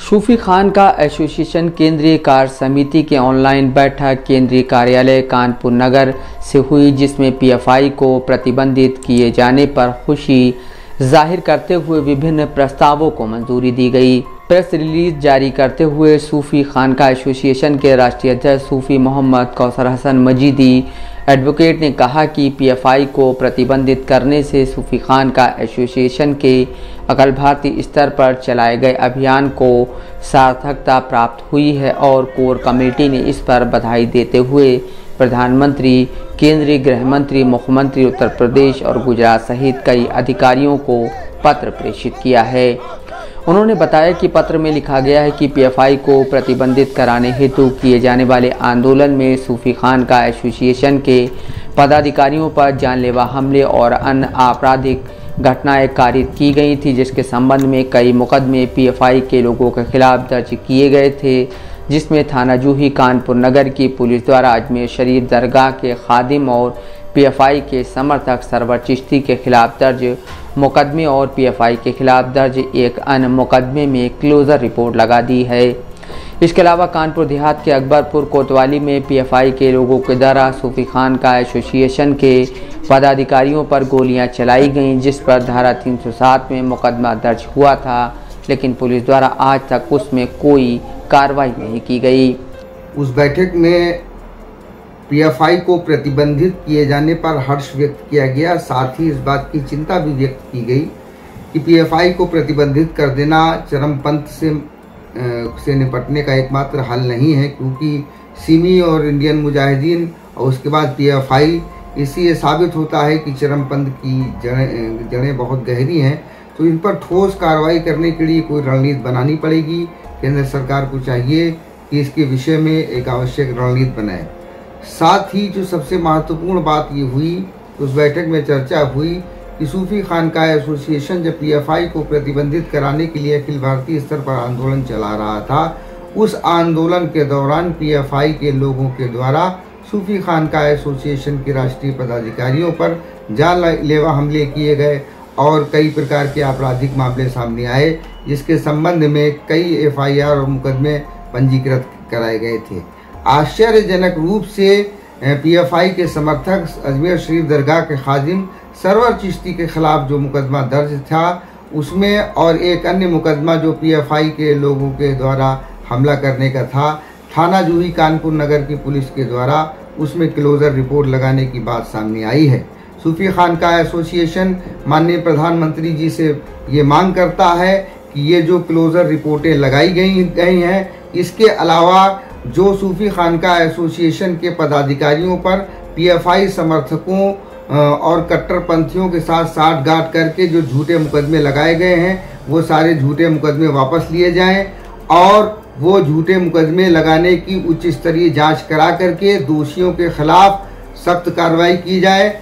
सूफी खान का एसोसिएशन केंद्रीय कार्य समिति की ऑनलाइन बैठक केंद्रीय कार्यालय कानपुर नगर से हुई, जिसमें पीएफआई को प्रतिबंधित किए जाने पर खुशी ज़ाहिर करते हुए विभिन्न प्रस्तावों को मंजूरी दी गई। प्रेस रिलीज़ जारी करते हुए सूफी खानका एसोसिएशन के राष्ट्रीय अध्यक्ष सूफी मोहम्मद कौसर हसन मजीदी एडवोकेट ने कहा कि पीएफआई को प्रतिबंधित करने से सूफी खान का एसोसिएशन के अखिल भारतीय स्तर पर चलाए गए अभियान को सार्थकता प्राप्त हुई है और कोर कमेटी ने इस पर बधाई देते हुए प्रधानमंत्री, केंद्रीय गृह मंत्री मुख्यमंत्री उत्तर प्रदेश और गुजरात सहित कई अधिकारियों को पत्र प्रेषित किया है। उन्होंने बताया कि पत्र में लिखा गया है कि पीएफआई को प्रतिबंधित कराने हेतु किए जाने वाले आंदोलन में सूफी खान का एसोसिएशन के पदाधिकारियों पर जानलेवा हमले और अन्य आपराधिक घटनाएँ कारित की गई थी, जिसके संबंध में कई मुकदमे पीएफआई के लोगों के खिलाफ दर्ज किए गए थे, जिसमें थाना जूही कानपुर नगर की पुलिस द्वारा अजमेर शरीफ दरगाह के खादिम और पीएफआई के समर्थक सरवर चिश्ती के खिलाफ दर्ज मुकदमे और पीएफआई के खिलाफ दर्ज एक अन्य मुकदमे में क्लोजर रिपोर्ट लगा दी है। इसके अलावा कानपुर देहात के अकबरपुर कोतवाली में पीएफआई के लोगों के द्वारा सूफी खान का एसोसिएशन के पदाधिकारियों पर गोलियाँ चलाई गईं, जिस पर धारा 307 में मुकदमा दर्ज हुआ था, लेकिन पुलिस द्वारा आज तक उसमें कोई कार्रवाई नहीं की गई। उस बैठक में पीएफआई को प्रतिबंधित किए जाने पर हर्ष व्यक्त किया गया। साथ ही इस बात की चिंता भी व्यक्त की गई कि पीएफआई को प्रतिबंधित कर देना चरमपंथ से से निपटने का एकमात्र हल नहीं है, क्योंकि सिमी और इंडियन मुजाहिदीन और उसके बाद पीएफआई इससे ये साबित होता है कि चरमपंथ की जड़ें जड़ें बहुत गहरी हैं। तो इन पर ठोस कार्रवाई करने के लिए कोई रणनीति बनानी पड़ेगी। केंद्र सरकार को चाहिए कि इसके विषय में एक आवश्यक रणनीति बनाए। साथ ही जो सबसे महत्वपूर्ण बात ये हुई, उस बैठक में चर्चा हुई कि सूफी खान का एसोसिएशन जब पीएफआई को प्रतिबंधित कराने के लिए अखिल भारतीय स्तर पर आंदोलन चला रहा था, उस आंदोलन के दौरान पीएफआई के लोगों के द्वारा सूफी खान का एसोसिएशन के राष्ट्रीय पदाधिकारियों पर जानलेवा हमले किए गए और कई प्रकार के आपराधिक मामले सामने आए, जिसके संबंध में कई एफआईआर और मुकदमे पंजीकृत कराए गए थे। आश्चर्यजनक रूप से पीएफआई के समर्थक अजमेर शरीफ दरगाह के खादिम सरवर चिश्ती के खिलाफ जो मुकदमा दर्ज था, उसमें और एक अन्य मुकदमा जो पीएफआई के लोगों के द्वारा हमला करने का था, थाना जूही कानपुर नगर की पुलिस के द्वारा, उसमें क्लोजर रिपोर्ट लगाने की बात सामने आई है। सूफी खान का एसोसिएशन माननीय प्रधानमंत्री जी से ये मांग करता है कि ये जो क्लोजर रिपोर्टें लगाई गई गई हैं, इसके अलावा जो सूफी खानका एसोसिएशन के पदाधिकारियों पर पीएफआई समर्थकों और कट्टरपंथियों के साथ साठ गांठ करके जो झूठे मुकदमे लगाए गए हैं, वो सारे झूठे मुकदमे वापस लिए जाएँ और वो झूठे मुकदमे लगाने की उच्च स्तरीय जाँच करा करके दोषियों के खिलाफ सख्त कार्रवाई की जाए।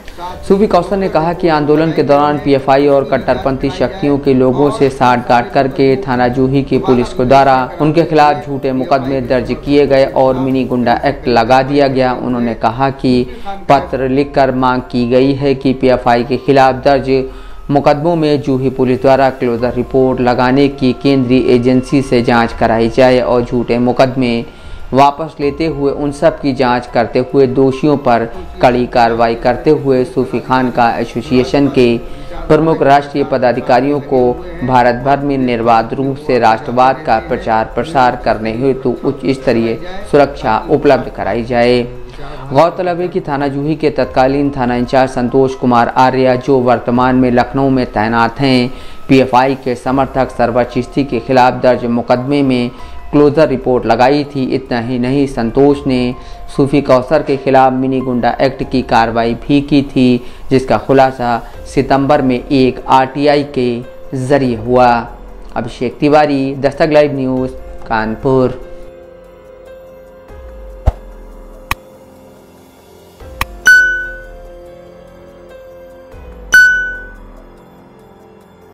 सूफी कौशल ने कहा कि आंदोलन के दौरान पीएफआई और कट्टरपंथी शक्तियों के लोगों से साठ गांठ करके थाना जूही की पुलिस को द्वारा उनके खिलाफ झूठे मुकदमे दर्ज किए गए और मिनी गुंडा एक्ट लगा दिया गया। उन्होंने कहा कि पत्र लिखकर मांग की गई है कि पीएफआई के खिलाफ दर्ज मुकदमों में जूही पुलिस द्वारा क्लोजर रिपोर्ट लगाने की केंद्रीय एजेंसी से जाँच कराई जाए और झूठे मुकदमे वापस लेते हुए उन सब की जाँच करते हुए दोषियों पर कड़ी कार्रवाई करते हुए सूफी खान का एसोसिएशन के प्रमुख राष्ट्रीय पदाधिकारियों को भारत भर में निर्बाध रूप से राष्ट्रवाद का प्रचार प्रसार करने हेतु उच्च स्तरीय सुरक्षा उपलब्ध कराई जाए। गौरतलब है कि थाना जूही के तत्कालीन थाना इंचार्ज संतोष कुमार आर्या, जो वर्तमान में लखनऊ में तैनात हैं, पीएफआई के समर्थक सरवर के खिलाफ दर्ज मुकदमे में क्लोजर रिपोर्ट लगाई थी, इतना ही नहीं, संतोष ने सूफी कौसर के खिलाफ मिनी गुंडा एक्ट की कार्रवाई भी की थी, जिसका खुलासा सितंबर में एक आरटीआई के ज़रिए हुआ। Abhishek Tiwari, Dastak live news Kanpur.